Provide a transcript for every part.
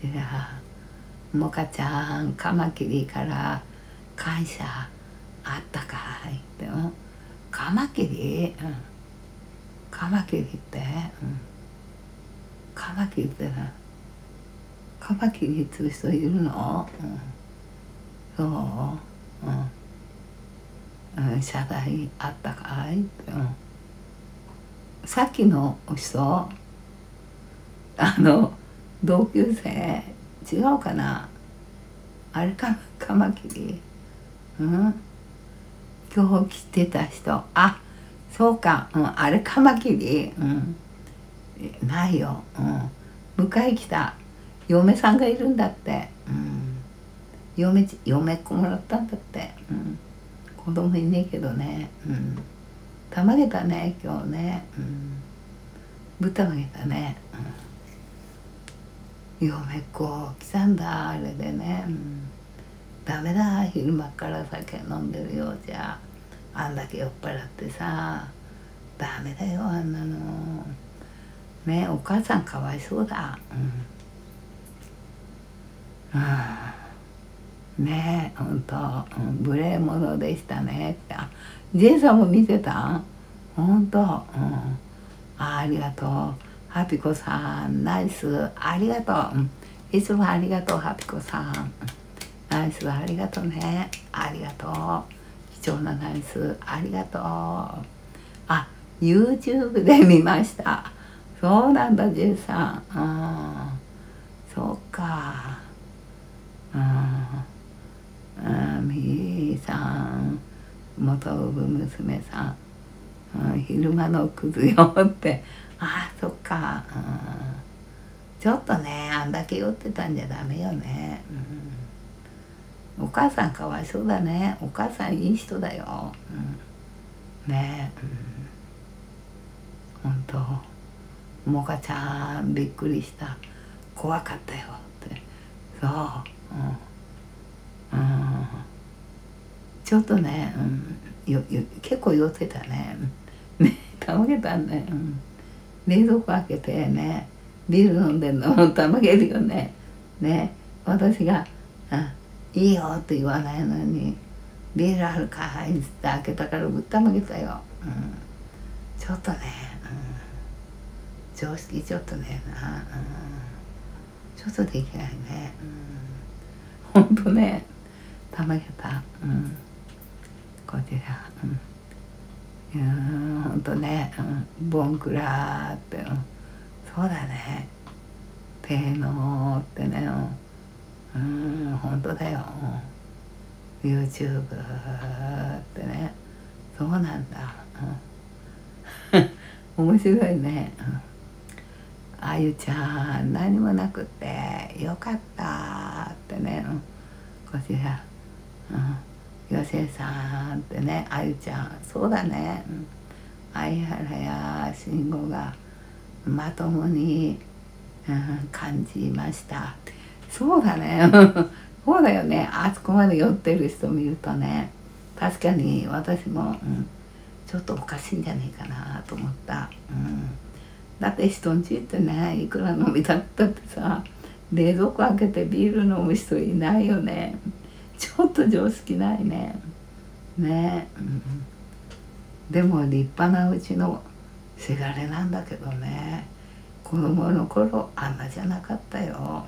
ちら「もかちゃんカマキリから感謝あったかい」って「カマキリ?、うん」カマキリって、うん、カマキリってなカマキリっていう人いるの、うん、そううん、うん、謝罪あったかいって、うん、さっきの人あの同級生？違うかな？あれかカマキリ？うん？今日来てた人？あそうか、うん、あれカマキリ？うん。ないよ、うん、迎え来た。嫁さんがいるんだって、うん、嫁嫁っ子もらったんだって、うん、子供いねえけどね、うん、たまげたね今日ね、うん、ぶたまげたね、うん、嫁っ子来たんだあれでね、うん、ダメだ昼間から酒飲んでるようじゃ。あんだけ酔っ払ってさ。ダメだよあんなの。ねお母さんかわいそうだ。うん、うん、ねえほんと、うん、無礼者でしたね。ってジェイさんも見てた？ほんと、うん、あありがとう。ハピコさん。ナイス。ありがとう、いつもありがとうハピコさん。ナイス。ありがとうね。ありがとう。貴重なナイス。ありがとう。あ YouTube で見ました。そうなんだジェイさん。あそうか。うんみーさん。元産娘さん。昼間のくずよって。あそっか。うん。ちょっとねあんだけ酔ってたんじゃダメよね、うん。お母さんかわいそうだね。お母さんいい人だよ、うん、ね。え、うん、本当。もかちゃんびっくりした。怖かったよ。って。そう。うん、うん、ちょっとね、うん、よよ結構酔ってたね。ねたまげたんね、うん、冷蔵庫開けてねビール飲んでんのもたまげるよね。ね私が「あいいよって言わないのにビールあるかいって開けたからぶったまげたよ、うん、ちょっとね、うん、常識ちょっとねな、うん、ちょっとできないね、うん、ほんとねたまげた、うん、こちら。うん、ほんとね、うん、ボンクラって、うん、そうだね。ペーノーってね、うんうん本当だよ。YouTube ってね。そうなんだ、うん、面白いね、うん、あゆちゃん何もなくてよかったってね、うん、こちら、うん、よせさんってねあゆちゃん。そうだね、うん、相原や慎吾がまともに、うん、感じました。そうだね。そうだよね。あそこまで酔ってる人見るとね確かに私も、うん、ちょっとおかしいんじゃないかなと思った、うん、だって人んちってねいくら飲みたったってさ冷蔵庫開けてビール飲む人いないよね。ちょっと常識ないね。ね、うん、でも立派なうちのせがれなんだけどね。子供の頃あんなじゃなかったよ。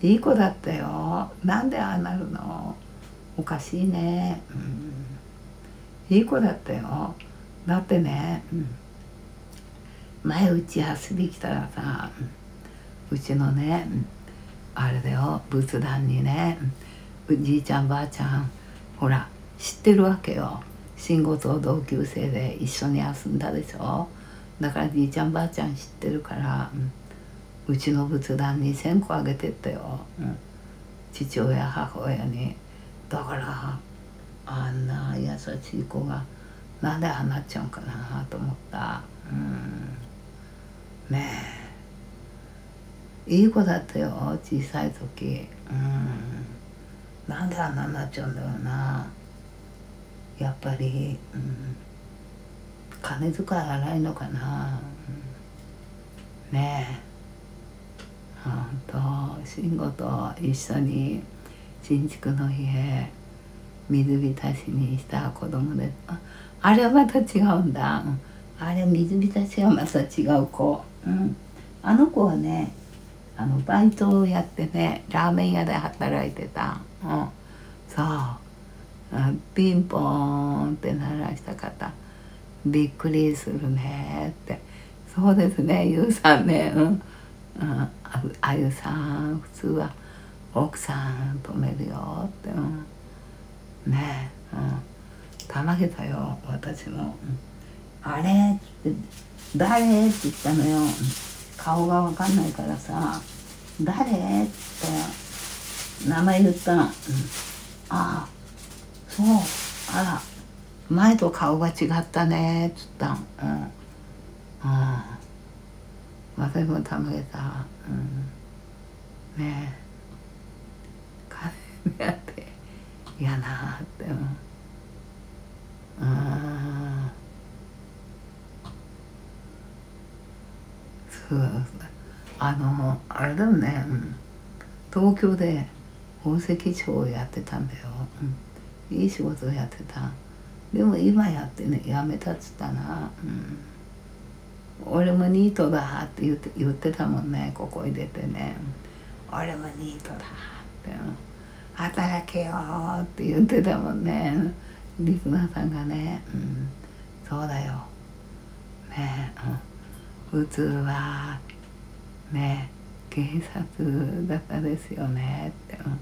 いい子だったよ。なんでああなるの？おかしいね、うん、いい子だったよ。だってね、うん、前うち遊び来たらさうちのねあれだよ。仏壇にねじいちゃんばあちゃんほら知ってるわけよ。慎吾と同級生で一緒に遊んだでしょ。だからじいちゃんばあちゃん知ってるから、うん。うちの仏壇に1,000個あげてったよ、うん、父親母親に。だからあんな優しい子がなんでああなっちゃうかなと思った。うん。ねえ。いい子だったよ小さい時。うん。なんであんなになっちゃうんだろうな。やっぱり、うん、金遣い荒いのかな、うん、ねえ。本当。慎吾と一緒に新築の家水浸しにした子供で。ああれはまた違うんだ、あれ水浸しはまた違う子、うん、あの子はねあのバイトをやってねラーメン屋で働いてた、そう。ピンポーンって鳴らした方びっくりするねって。そうですねゆうさんね。うん。ああゆさん普通は奥さん止めるよって、うん、ねえ、うん、たまげたよ私も、うん、あれ？って誰？って言ったのよ。顔が分かんないからさ。誰？って。名前言ったの、うん、ああそう。あら。前と顔が違ったね。っつったん。うん、うん私もたまげた、うん、ねえ。金目当て嫌なあって。うん。そう。あのあれだよね、うん、東京で宝石商をやってたんだよ、うん、いい仕事をやってた。でも今やってねやめたっつったな。うん。俺もニートだって言って言ってたもんねここに出てね。俺もニートだって。働けよって言ってたもんね。リスナーさんがね、うん、そうだよ。ねうん、普通はね警察だったですよねって、うん、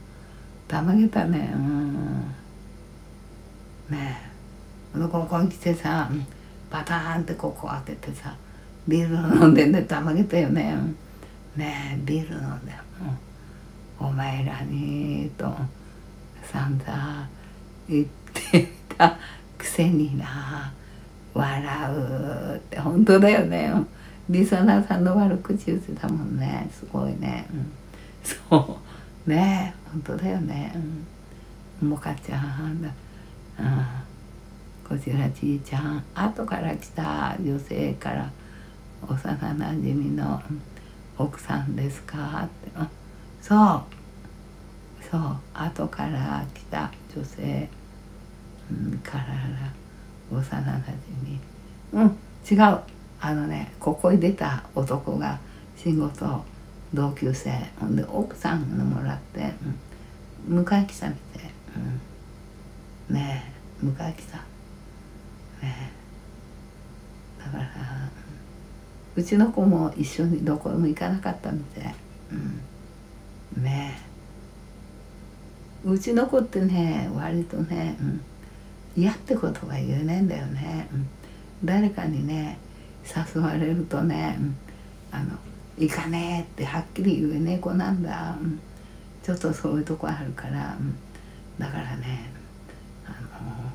たまげたね。うん。ねえ。ここに来てさパターンってここ開けてさビール飲んでんでたまげたよね。ねえビール飲んで、うん、お前らにと散々言ってたくせにな笑うって。本当だよね。リサナさんの悪口言ってたもんね。すごいね、うん、そう。ね本当だよね、うん、もかちゃんだ、うん、こちらじいちゃん後から来た女性から幼なじみの奥さんですか?」って「そう。そう。後から来た女性、うん、から幼なじみうん違う。あのねここに出た男が慎吾と同級生。ほん。で奥さんのもらって、うん、迎え来たみたい、うん、ねえ迎え来たねえ。だからうちの子も一緒にどこも行かなかったみたい、うん、ねうちの子ってね割とね、うん、嫌ってことが言えないんだよね、うん、誰かにね誘われるとね、うん、あの行かねえってはっきり言えねえ子なんだ、うん、ちょっとそういうとこあるから、うん、だからねあの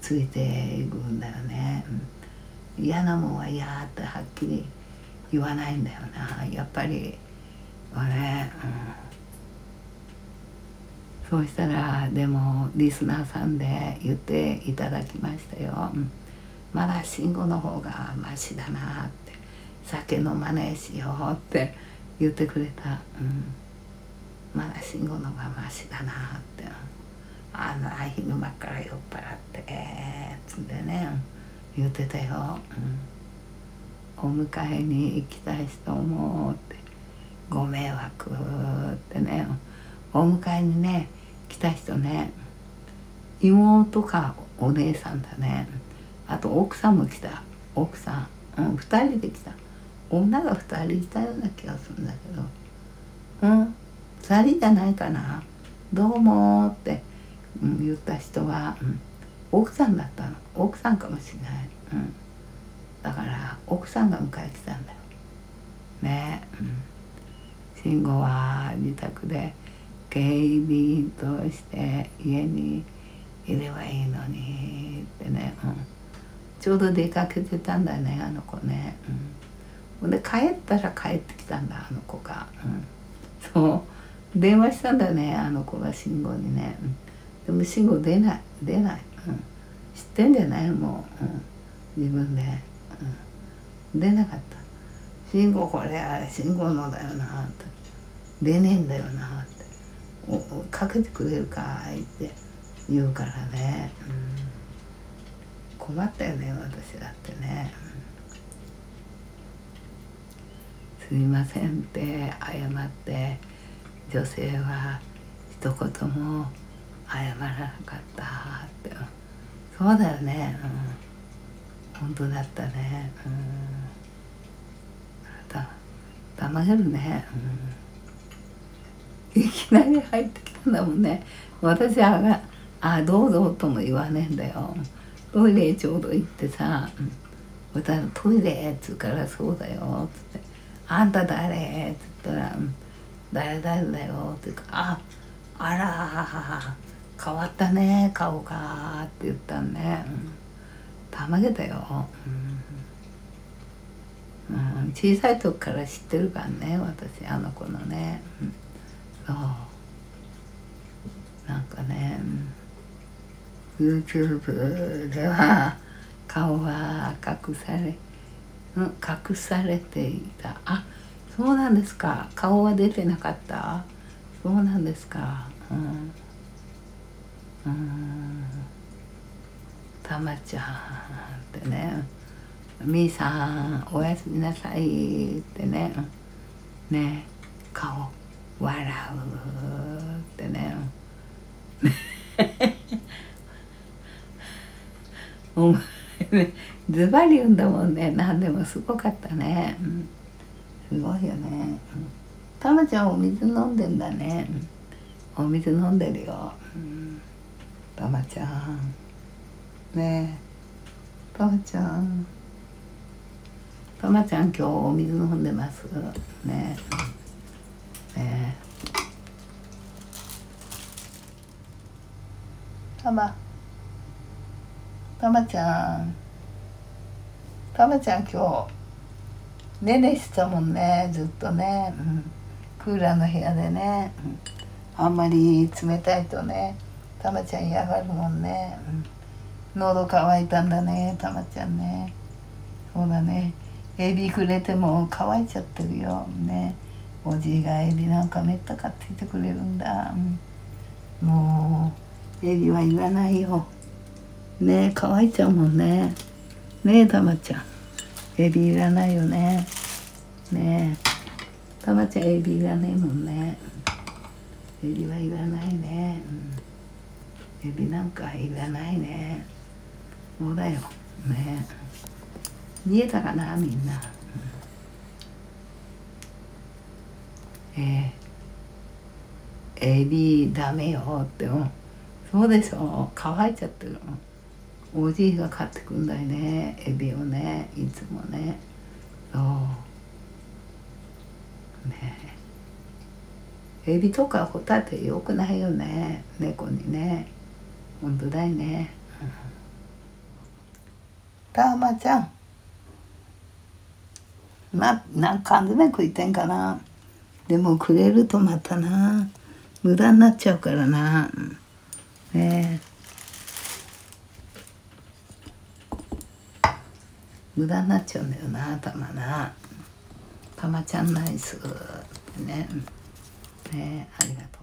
ついていくんだよね、うん、嫌なもんは嫌ってはっきり言わないんだよな。やっぱりはね、うん、そうしたらでもリスナーさんで言っていただきましたよ、うん、まだ慎吾の方がマシだなって。酒飲まねえしよって言ってくれた、うん、まだ慎吾のがマシだなって。あの昼間から酔っ払ってえ、っつってね。言ってたよ、うん。お迎えに行きたい人もって。ご迷惑ってね。お迎えにね来た人ね。妹かお姉さんだね。あと奥さんも来た。奥さん、うん、2人で来た。女が2人いたような気がするんだけど。うん。2人じゃないかな。どうもって、うん、言った人は、うん、奥さんだったの。奥さんかもしれない。うん。だから奥さんが迎えてたんだよ。ねえ、うん、慎吾は自宅で警備員として家にいればいいのにってね、うん、ちょうど出かけてたんだねあの子ね、うん、で帰ったら帰ってきたんだあの子が、うん、そう。電話したんだねあの子が慎吾にね、うん、でも慎吾出ない出ない、うん、知ってんじゃないもう、うん、自分で。出なかった。信号これあれ信号のだよなと出ねえんだよなって。かけてくれるかいって言うからね、うん、困ったよね私だってね、うん、すいませんって謝って女性は一言も謝らなかったって。そうだよね、うん、本当だったね。うん。たたまげるね、うん、いきなり入ってきたんだもんね。私はああどうぞとも言わねえんだよ。トイレちょうど行ってさ「歌トイレ」っつうから「そうだよ」っつって「あんた誰?」っつったら「誰？誰？だよ」って言うかああら変わったね顔が」って言ったんね、たまげたよ、うん、うん、小さい時から知ってるからね私あの子のね、そう。なんかね、YouTube では顔は隠され、うん、隠されていた。あそうなんですか。顔は出てなかった？そうなんですか。うん。うん。たまちゃんってね。みーさんおやすみなさいってね。ね。顔笑うってね。お前ねズバリ言うんだもんね。何でもすごかったね、うん、すごいよね、たまちゃんお水飲んでんだね、お水飲んでるよ、うん。たまちゃん。ねえ。たまちゃん。たまちゃん今日お水飲んでます。ねえ。ねえ。たまたまちゃん。たまちゃん今日ねねしてたもんねずっとね、うん、クーラーの部屋でね、うん、あんまり冷たいとねたまちゃん嫌がるもんね、うん、喉乾いたんだねたまちゃんね。そうだねエビくれても乾いちゃってるよ。ね。おじいがエビなんかめった買ってきてくれるんだ、うん、もうエビはいらないよ。ね乾いちゃうもんね。ねえたまちゃん。エビいらないよね。ね。えたまちゃんエビいらねえもんね。エビはいらないね、うん。エビなんかいらないね。そうだよ。ね。見えたかなみんな、うん、えー、エビダメよってそうでしょ。乾いちゃってるおじいが買ってくんだよねエビをねいつもね。そう。ね。エビとかホタテよくないよね猫にね。本当だよね、うん、たまちゃん。まなん缶詰食いてんかな。でもくれるとまたな。無駄になっちゃうからな。ね。え無駄になっちゃうんだよな頭な。たまちゃんナイス。ね。ねありがとう。